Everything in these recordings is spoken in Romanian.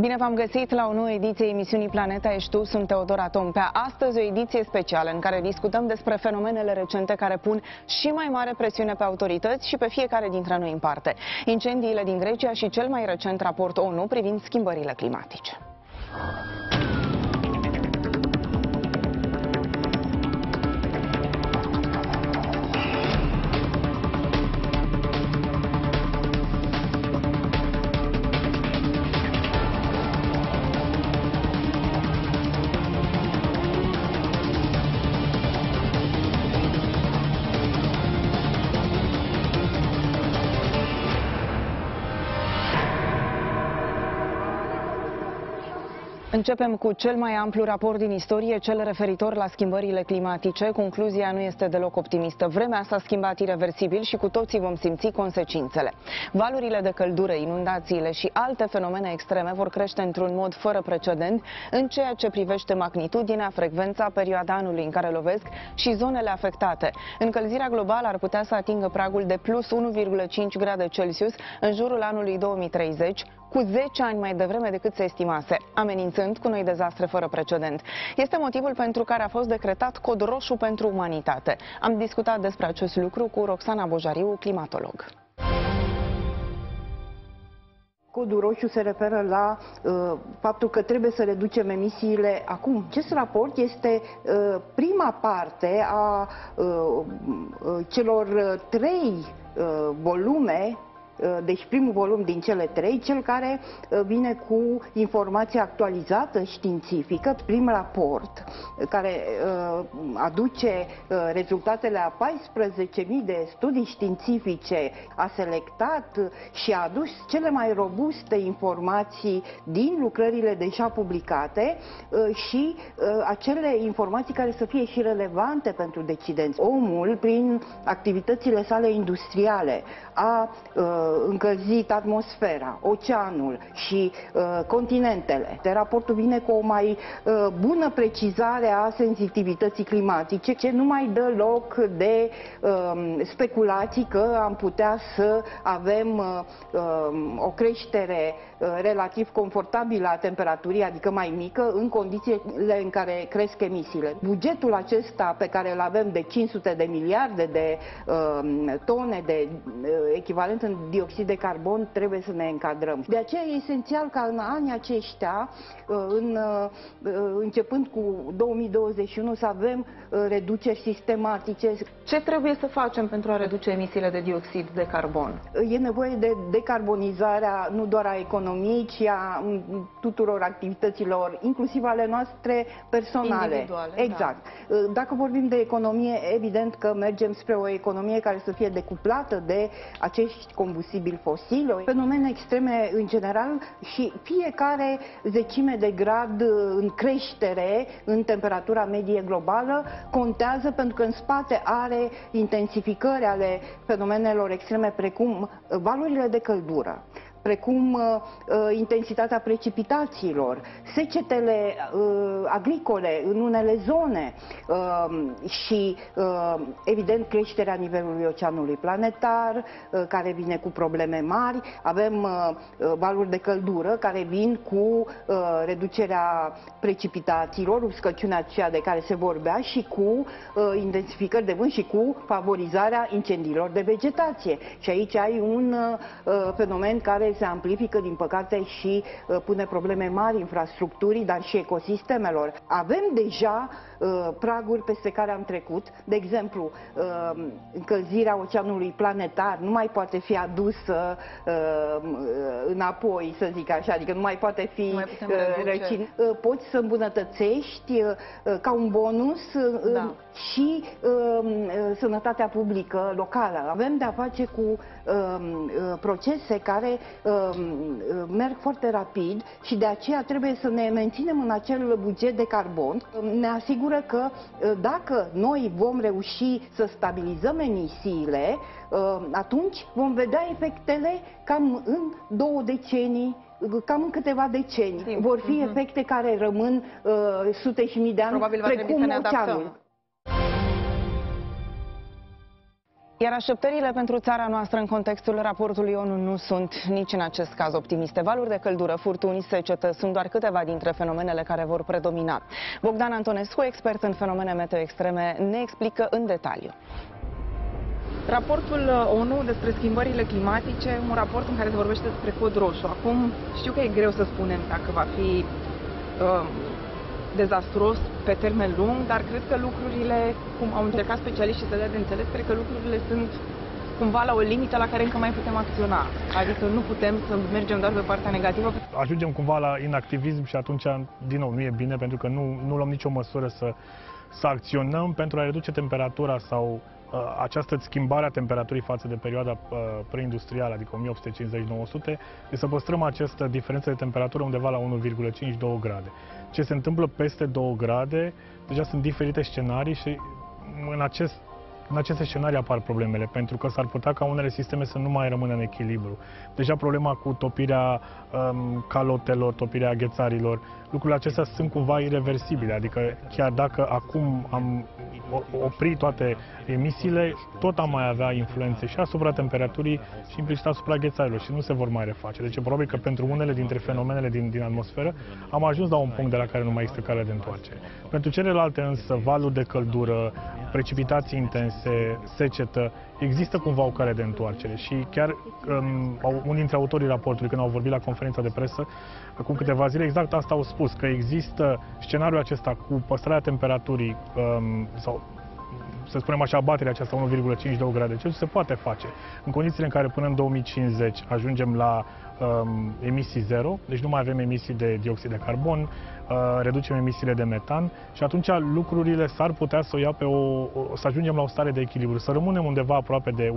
Bine v-am găsit la o nouă ediție emisiunii Planeta Ești Tu, sunt Teodora Tompea. Astăzi o ediție specială în care discutăm despre fenomenele recente care pun și mai mare presiune pe autorități și pe fiecare dintre noi în parte. Incendiile din Grecia și cel mai recent raport ONU privind schimbările climatice. Începem cu cel mai amplu raport din istorie, cel referitor la schimbările climatice. Concluzia nu este deloc optimistă. Vremea s-a schimbat irreversibil și cu toții vom simți consecințele. Valurile de căldură, inundațiile și alte fenomene extreme vor crește într-un mod fără precedent în ceea ce privește magnitudinea, frecvența, perioada anului în care lovesc și zonele afectate. Încălzirea globală ar putea să atingă pragul de plus 1,5 grade Celsius în jurul anului 2030, cu 10 ani mai devreme decât se estimase, amenințând cu noi dezastre fără precedent. Este motivul pentru care a fost decretat cod roșu pentru umanitate. Am discutat despre acest lucru cu Roxana Bojariu, climatolog. Codul roșu se referă la uh, faptul că trebuie să reducem emisiile acum. Acest raport este uh, prima parte a uh, uh celor trei uh, volume Uh, deci primul volum din cele trei, cel care uh, vine cu informația actualizată științifică, prim raport, uh, care aduce rezultatele a 14.000 de studii științifice, a selectat și a adus cele mai robuste informații din lucrările deja publicate și acele informații care să fie și relevante pentru decidenți. Omul, prin activitățile sale industriale, a încălzit atmosfera, oceanul și uh, continentele. De raportul vine cu o mai uh, bună precizare a sensitivității climatice, ce nu mai dă loc de uh, speculații că am putea să avem uh, uh, o creștere uh, relativ confortabilă a temperaturii, adică mai mică, în condițiile în care cresc emisiile. Bugetul acesta pe care îl avem de 500 de miliarde de uh, tone de uh, echivalent în dioxid de carbon, trebuie să ne încadrăm. De aceea e esențial ca în anii aceștia, uh, în, uh, începând cu 2021, să avem uh, reduceri sistematice. Ce trebuie să facem pentru a reduce emisiile de dioxid de carbon? E nevoie de decarbonizarea nu doar a economiei, ci a tuturor activităților, inclusiv ale noastre personale. Individuale, da. exact. Da. Dacă vorbim de economie, evident că mergem spre o economie care să fie decuplată de acești combustibili fosili, fenomene extreme în general și fiecare zecime de grad în creștere în temperatura medie globală contează pentru că în spate are intensificări ale fenomenelor extreme precum valurile de căldură precum uh, uh, intensitatea precipitațiilor, secetele uh, agricole în unele zone uh, și, uh, evident, creșterea nivelului oceanului planetar, uh, care vine cu probleme mari. Avem uh, uh valuri de căldură care vin cu uh, reducerea precipitațiilor, uscăciunea aceea de care se vorbea și cu uh, intensificări de vânt și cu favorizarea incendiilor de vegetație. Și aici ai un uh, fenomen care se amplifică, din păcate, și uh, pune probleme mari infrastructurii, dar și ecosistemelor. Avem deja uh, praguri peste care am trecut. De exemplu, uh, încălzirea oceanului planetar nu mai poate fi adusă înapoi, să zic așa, adică nu mai poate fi răcin. Poți să îmbunătățești ca un bonus da. și sănătatea publică locală. Avem de-a face cu procese care Um, merg foarte rapid și de aceea trebuie să ne menținem în acel buget de carbon. Ne asigură că uh, dacă noi vom reuși să stabilizăm emisiile, uh, atunci vom vedea efectele cam în două decenii cam în câteva decenii. Timp. Vor fi uh-huh. efecte care rămân uh, sute și mii de ani, Probabil precum oceanul. Iar așteptările pentru țara noastră în contextul raportului ONU nu sunt nici în acest caz optimiste. Valuri de căldură, furtuni, secetă sunt doar câteva dintre fenomenele care vor predomina. Bogdan Antonescu, expert în fenomene meteo extreme, ne explică în detaliu. Raportul ONU despre schimbările climatice, un raport în care se vorbește despre cod roșu. Acum știu că e greu să spunem dacă va fi uh, dezastruos pe termen lung, dar cred că lucrurile, cum au încercat specialiștii să dea de înțeles, cred că lucrurile sunt cumva la o limită la care încă mai putem acționa. Adică nu putem să mergem doar pe partea negativă. Ajungem cumva la inactivism și atunci, din nou, nu e bine pentru că nu, nu luăm nicio măsură să, să acționăm pentru a reduce temperatura sau uh, această schimbare a temperaturii față de perioada uh, preindustrială, adică 1850-900, de să păstrăm această diferență de temperatură undeva la 1,5-2 grade. Ce se întâmplă peste 2 grade, deja sunt diferite scenarii și în, acest, în aceste scenarii apar problemele, pentru că s-ar putea ca unele sisteme să nu mai rămână în echilibru. Deja problema cu topirea um, calotelor, topirea ghețarilor, lucrurile acestea sunt cumva irreversibile, adică chiar dacă acum am opri toate emisiile, tot am mai avea influențe și asupra temperaturii și implicit asupra ghețarilor și nu se vor mai reface. Deci probabil că pentru unele dintre fenomenele din, din atmosferă am ajuns la un punct de la care nu mai există cale de întoarcere. Pentru celelalte însă, valuri de căldură, precipitații intense, secetă, există cumva o cale de întoarcere și chiar um, unii dintre autorii raportului, când au vorbit la conferința de presă, acum câteva zile, exact asta au spus, că există scenariul acesta cu păstrarea temperaturii um, sau să spunem așa, abaterea aceasta 1,52 grade Celsius se poate face. În condițiile în care până în 2050 ajungem la um, emisii zero, deci nu mai avem emisii de dioxid de carbon, uh, reducem emisiile de metan și atunci lucrurile s-ar putea să o ia pe o, o, să ajungem la o stare de echilibru, să rămânem undeva aproape de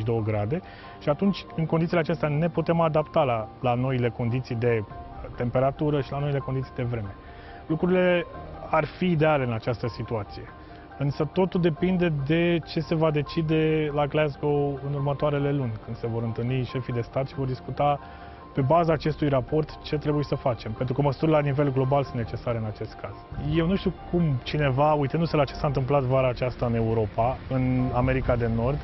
1,52 grade și atunci în condițiile acestea ne putem adapta la, la noile condiții de temperatură și la noile condiții de vreme. Lucrurile ar fi ideale în această situație. Însă totul depinde de ce se va decide la Glasgow în următoarele luni, când se vor întâlni șefii de stat și vor discuta pe baza acestui raport ce trebuie să facem, pentru că măsurile la nivel global sunt necesare în acest caz. Eu nu știu cum cineva, uitându-se la ce s-a întâmplat vara aceasta în Europa, în America de Nord,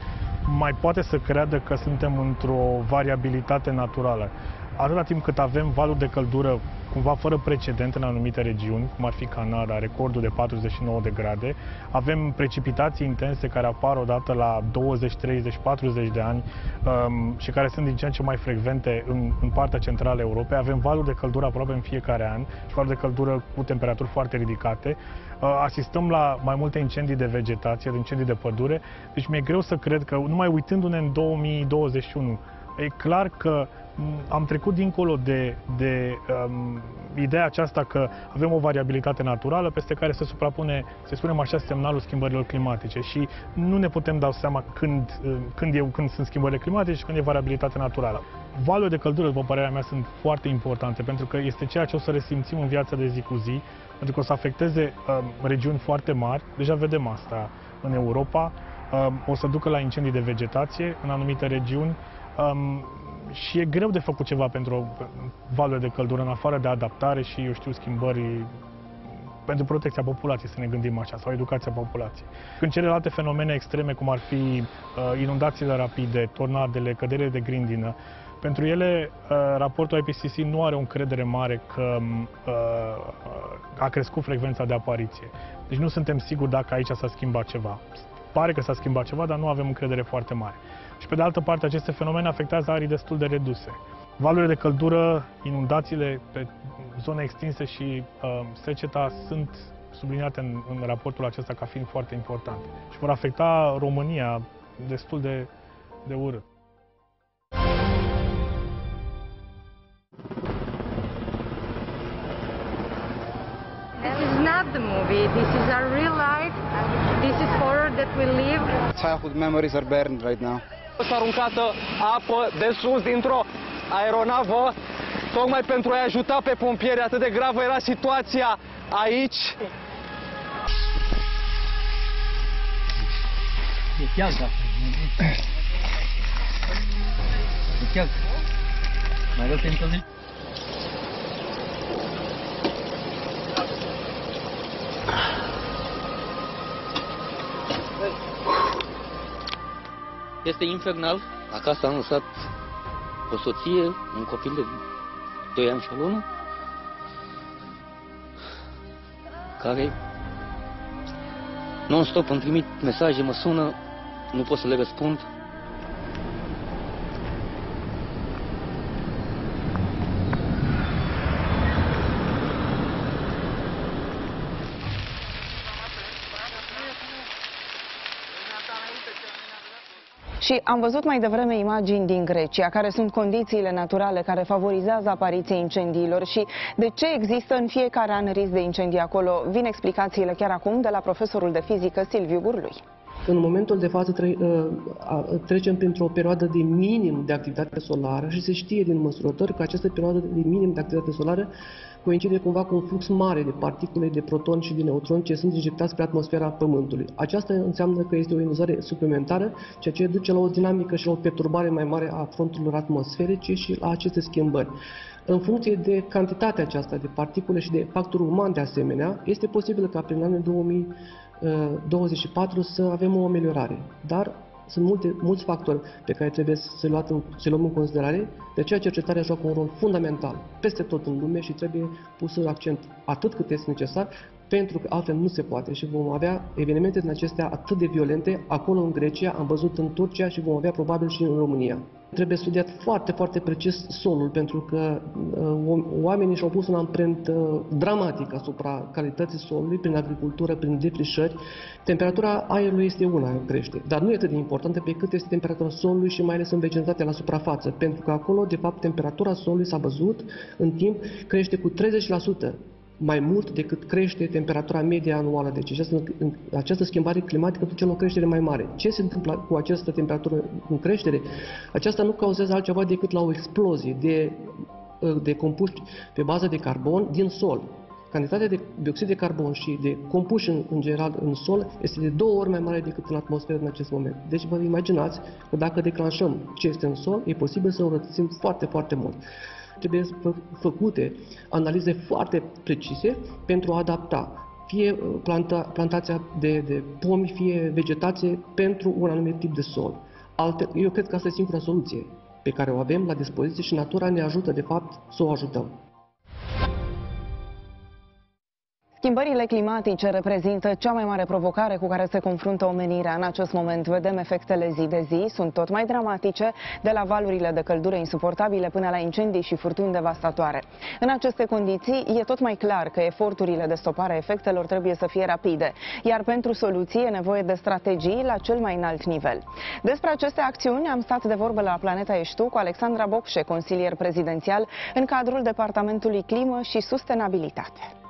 mai poate să creadă că suntem într-o variabilitate naturală atâta timp cât avem valuri de căldură cumva fără precedent în anumite regiuni, cum ar fi Canada, recordul de 49 de grade, avem precipitații intense care apar odată la 20, 30, 40 de ani um, și care sunt din ce în ce mai frecvente în, în partea centrală a Europei, avem valuri de căldură aproape în fiecare an și valuri de căldură cu temperaturi foarte ridicate, uh, asistăm la mai multe incendii de vegetație, de incendii de pădure, deci mi-e greu să cred că, numai uitându-ne în 2021, e clar că am trecut dincolo de, de um, ideea aceasta că avem o variabilitate naturală peste care se suprapune, să spunem așa, semnalul schimbărilor climatice și nu ne putem da seama când, uh, când, e, când sunt schimbările climatice și când e variabilitatea naturală. Valurile de căldură, după părerea mea, sunt foarte importante pentru că este ceea ce o să resimțim în viața de zi cu zi, pentru că o să afecteze um, regiuni foarte mari, deja vedem asta în Europa, um, o să ducă la incendii de vegetație în anumite regiuni, um, și e greu de făcut ceva pentru valurile de căldură, în afară de adaptare și, eu știu, schimbări pentru protecția populației, să ne gândim așa, sau educația populației. Când celelalte fenomene extreme, cum ar fi uh, inundațiile rapide, tornadele, căderile de grindină, pentru ele, uh, raportul IPCC nu are o încredere mare că uh, a crescut frecvența de apariție. Deci nu suntem siguri dacă aici s-a schimbat ceva. Pare că s-a schimbat ceva, dar nu avem încredere foarte mare. Și pe de altă parte, aceste fenomene afectează arii destul de reduse. Valurile de căldură, inundațiile pe zone extinse și uh, seceta sunt subliniate în, în raportul acesta ca fiind foarte importante și vor afecta România destul de, de urât. This is not the movie. This is our real life. This is horror that we live. Childhood memories are burned right now. S-a aruncată apă de sus dintr-o aeronavă tocmai pentru a-i ajuta pe pompieri. Atât de gravă era situația aici. E chiar da. E chiar. Mai rău te întâlnești? Este infernal. Acasă am lăsat o soție, un copil de 2 ani și o lună, care non-stop îmi trimit mesaje, mă sună, nu pot să le răspund. Și am văzut mai devreme imagini din Grecia, care sunt condițiile naturale care favorizează apariția incendiilor și de ce există în fiecare an risc de incendii acolo. Vin explicațiile chiar acum de la profesorul de fizică Silviu Gurlui. În momentul de față tre- uh, trecem printr-o perioadă de minim de activitate solară și se știe din măsurători că această perioadă de minim de activitate solară coincide cumva cu un flux mare de particule, de protoni și de neutroni ce sunt injectați spre atmosfera Pământului. Aceasta înseamnă că este o ionizare suplimentară, ceea ce duce la o dinamică și la o perturbare mai mare a fronturilor atmosferice și la aceste schimbări. În funcție de cantitatea aceasta de particule și de factorul uman de asemenea, este posibil ca prin anul 2024 să avem o ameliorare. Dar sunt multe, mulți factori pe care trebuie să, luat în, să luăm în considerare, de aceea cercetarea joacă un rol fundamental peste tot în lume și trebuie pus accent atât cât este necesar, pentru că altfel nu se poate și vom avea evenimente din acestea atât de violente acolo în Grecia, am văzut în Turcia și vom avea probabil și în România. Trebuie studiat foarte, foarte precis solul, pentru că uh, oamenii și-au pus un amprent uh, dramatic asupra calității solului, prin agricultură, prin defrișări. Temperatura aerului este una, crește, dar nu e atât de importantă pe cât este temperatura solului și mai ales în vecinătatea la suprafață, pentru că acolo, de fapt, temperatura solului s-a văzut în timp crește cu 30% mai mult decât crește temperatura medie anuală. Deci această, această schimbare climatică duce la o creștere mai mare. Ce se întâmplă cu această temperatură în creștere? Aceasta nu cauzează altceva decât la o explozie de, de compuști pe bază de carbon din sol. Cantitatea de dioxid de carbon și de compuși în, în general în sol este de două ori mai mare decât în atmosferă în acest moment. Deci vă imaginați că dacă declanșăm ce este în sol, e posibil să o rățim foarte, foarte mult trebuie făcute analize foarte precise pentru a adapta fie uh, planta, plantația de, de pomi, fie vegetație pentru un anumit tip de sol. Alte, eu cred că asta e singura soluție pe care o avem la dispoziție și natura ne ajută, de fapt, să o ajutăm. Schimbările climatice reprezintă cea mai mare provocare cu care se confruntă omenirea. În acest moment vedem efectele zi de zi, sunt tot mai dramatice, de la valurile de căldură insuportabile până la incendii și furtuni devastatoare. În aceste condiții, e tot mai clar că eforturile de stopare a efectelor trebuie să fie rapide, iar pentru soluții e nevoie de strategii la cel mai înalt nivel. Despre aceste acțiuni am stat de vorbă la Planeta Eștu cu Alexandra Bocșe, consilier prezidențial în cadrul Departamentului Climă și Sustenabilitate.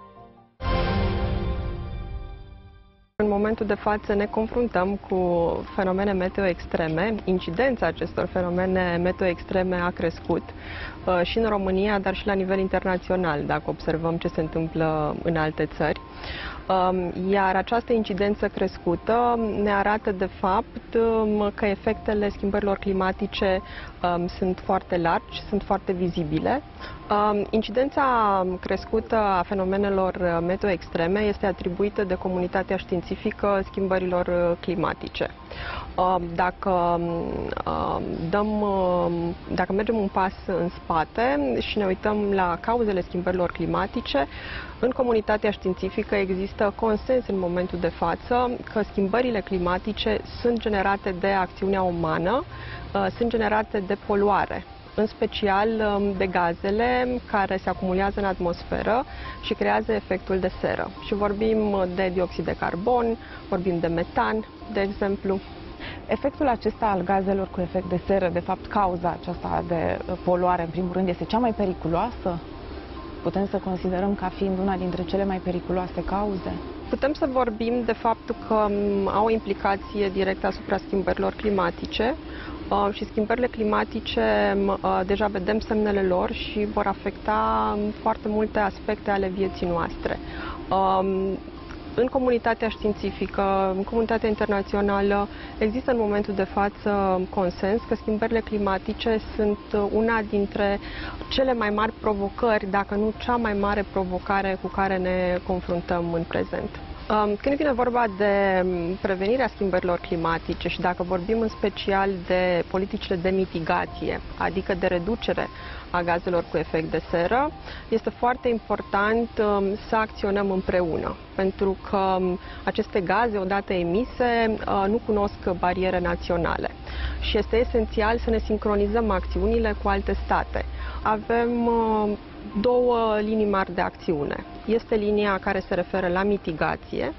În momentul de față ne confruntăm cu fenomene meteo extreme. Incidența acestor fenomene meteo extreme a crescut uh, și în România, dar și la nivel internațional, dacă observăm ce se întâmplă în alte țări. Um, iar această incidență crescută ne arată de fapt um, că efectele schimbărilor climatice um, sunt foarte largi, sunt foarte vizibile. Incidența crescută a fenomenelor meteo extreme este atribuită de comunitatea științifică schimbărilor uh, climatice. Dacă, dăm, dacă mergem un pas în spate și ne uităm la cauzele schimbărilor climatice, în comunitatea științifică există consens în momentul de față că schimbările climatice sunt generate de acțiunea umană, uh, sunt generate de poluare în special um, de gazele care se acumulează în atmosferă și creează efectul de seră. Și vorbim de dioxid de carbon, vorbim de metan, de exemplu. Efectul acesta al gazelor cu efect de seră, de fapt cauza aceasta de uh, poluare, în primul rând, este cea mai periculoasă? Putem să considerăm ca fiind una dintre cele mai periculoase cauze? Putem să vorbim de faptul că um, au o implicație directă asupra schimbărilor climatice uh, și schimbările climatice um, uh, deja vedem semnele lor și vor afecta um, foarte multe aspecte ale vieții noastre în comunitatea științifică, în comunitatea internațională, există în momentul de față consens că schimbările climatice sunt una dintre cele mai mari provocări, dacă nu cea mai mare provocare cu care ne confruntăm în prezent. Um, când vine vorba de um, prevenirea schimbărilor climatice și dacă vorbim în special de politicile de mitigație, adică de reducere a gazelor cu efect de seră, este foarte important um, să acționăm împreună, pentru că aceste gaze, odată emise, uh, nu cunosc bariere naționale și este esențial să ne sincronizăm acțiunile cu alte state. Avem uh, două linii mari de acțiune. Este linia care se referă la mitigație,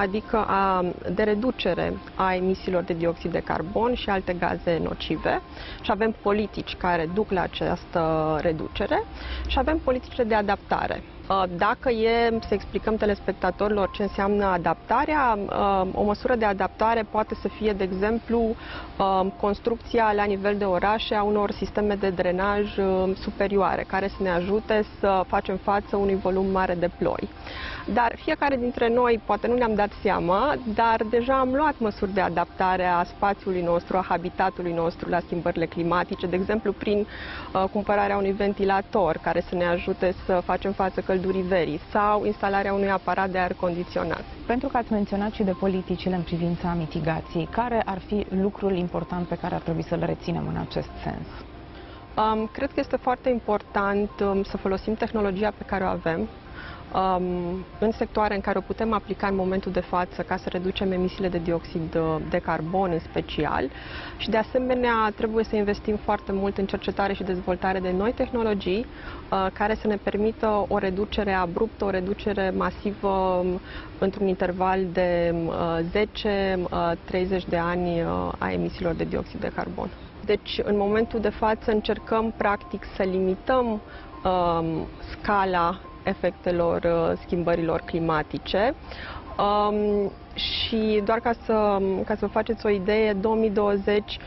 adică a, de reducere a emisiilor de dioxid de carbon și alte gaze nocive și avem politici care duc la această reducere și avem politicile de adaptare. Dacă e să explicăm telespectatorilor ce înseamnă adaptarea, o măsură de adaptare poate să fie, de exemplu, construcția la nivel de orașe a unor sisteme de drenaj superioare, care să ne ajute să facem față unui volum mare de ploi. Dar fiecare dintre noi, poate nu ne-am dat seama, dar deja am luat măsuri de adaptare a spațiului nostru, a habitatului nostru la schimbările climatice, de exemplu prin uh, cumpărarea unui ventilator care să ne ajute să facem față căldurii verii sau instalarea unui aparat de aer condiționat. Pentru că ați menționat și de politicile în privința mitigației, care ar fi lucrul important pe care ar trebui să-l reținem în acest sens? Um, cred că este foarte important um, să folosim tehnologia pe care o avem, um, în sectoare în care o putem aplica în momentul de față ca să reducem emisiile de dioxid de carbon în special și de asemenea trebuie să investim foarte mult în cercetare și dezvoltare de noi tehnologii uh, care să ne permită o reducere abruptă, o reducere masivă um, într-un interval de uh, 10-30 uh, de ani uh, a emisiilor de dioxid de carbon. Deci, în momentul de față, încercăm, practic, să limităm um, scala efectelor uh, schimbărilor climatice. Um, și doar ca să, ca să vă faceți o idee, 2020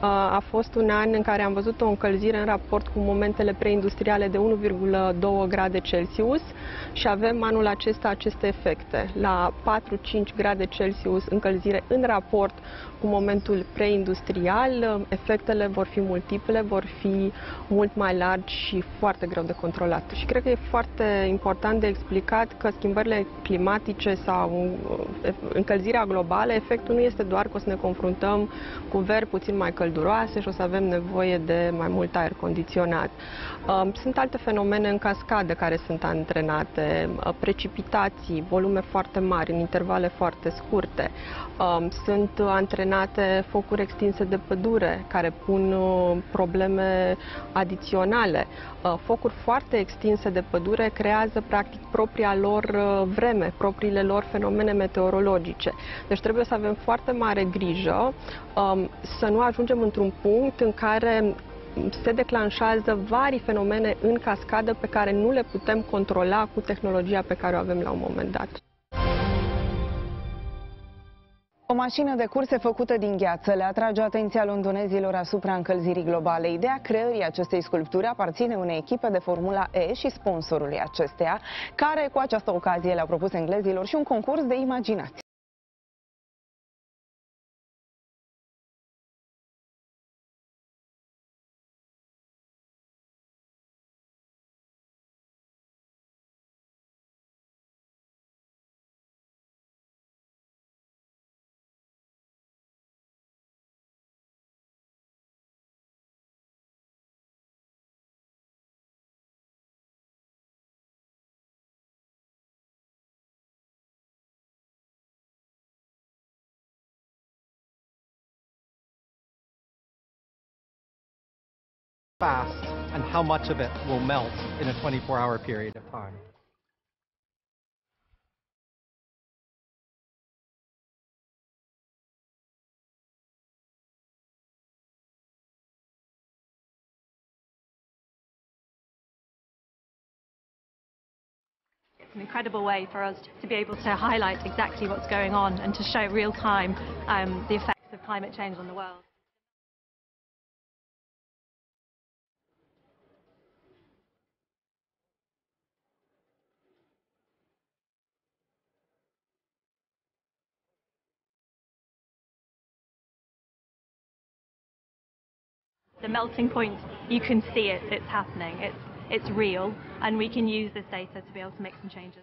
a fost un an în care am văzut o încălzire în raport cu momentele preindustriale de 1,2 grade Celsius și avem anul acesta aceste efecte. La 4-5 grade Celsius încălzire în raport cu momentul preindustrial, efectele vor fi multiple, vor fi mult mai largi și foarte greu de controlat. Și cred că e foarte important de explicat că schimbările climatice sau uh, încălzirea globală, efectul nu este doar că o să ne confruntăm cu veri puțin mai călduroase și o să avem nevoie de mai mult aer condiționat. Um, sunt alte fenomene în cascadă care sunt antrenate, uh, precipitații, volume foarte mari în intervale foarte scurte. Um, sunt antrenate focuri extinse de pădure care pun uh, probleme adiționale. Uh, focuri foarte extinse de pădure creează practic propria lor vreme, propriile lor fenomene meteorologice. Deci trebuie să avem foarte mare grijă um, să nu ajungem într-un punct în care se declanșează vari fenomene în cascadă pe care nu le putem controla cu tehnologia pe care o avem la un moment dat. O mașină de curse făcută din gheață le atrage atenția londonezilor asupra încălzirii globale. Ideea creării acestei sculpturi aparține unei echipe de Formula E și sponsorului acesteia, care cu această ocazie le-au propus englezilor și un concurs de imaginație. Fast and how much of it will melt in a 24-hour period of time. It's an incredible way for us to be able to highlight exactly what's going on and to show real time um, the effects of climate change on the world. The melting point, you can see it, it's happening, it's, it's real, and we can use this data to be able to make some changes.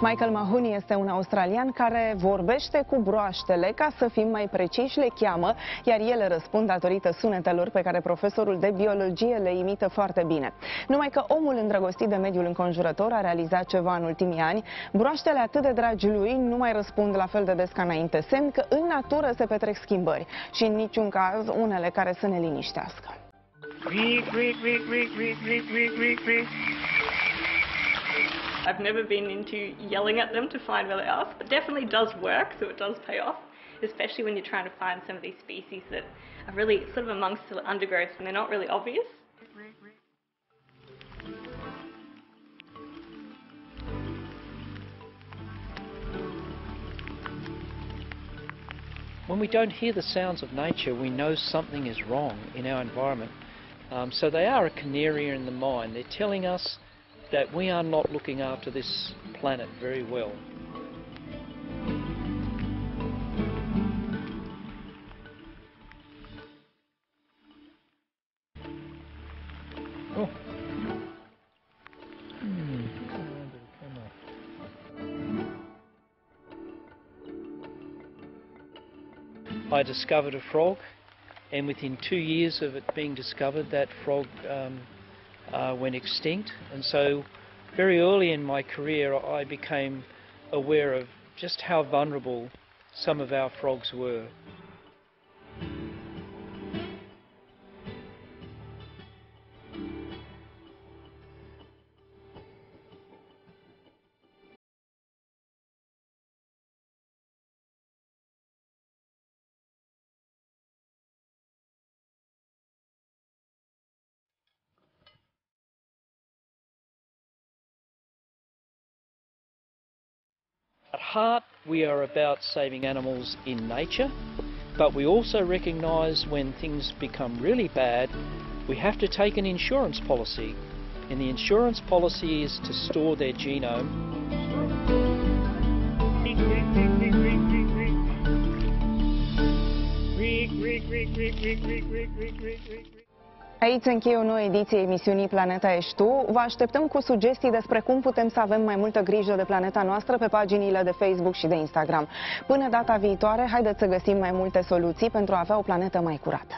Michael Mahoney este un australian care vorbește cu broaștele, ca să fim mai preciși, le cheamă, iar ele răspund datorită sunetelor pe care profesorul de biologie le imită foarte bine. Numai că omul îndrăgostit de mediul înconjurător a realizat ceva în ultimii ani, broaștele atât de dragi lui nu mai răspund la fel de des ca înainte, semn că în natură se petrec schimbări și în niciun caz unele care să ne liniștească. I've never been into yelling at them to find where they are. It definitely does work, so it does pay off, especially when you're trying to find some of these species that are really sort of amongst the undergrowth and they're not really obvious. When we don't hear the sounds of nature, we know something is wrong in our environment. Um, so they are a canary in the mine. They're telling us that we are not looking after this planet very well. Oh. I discovered a frog, and within two years of it being discovered, that frog um, uh, went extinct. And so, very early in my career, I became aware of just how vulnerable some of our frogs were. Heart, we are about saving animals in nature, but we also recognise when things become really bad, we have to take an insurance policy. And the insurance policy is to store their genome. Aici se încheie o nouă ediție emisiunii Planeta Ești Tu. Vă așteptăm cu sugestii despre cum putem să avem mai multă grijă de planeta noastră pe paginile de Facebook și de Instagram. Până data viitoare, haideți să găsim mai multe soluții pentru a avea o planetă mai curată.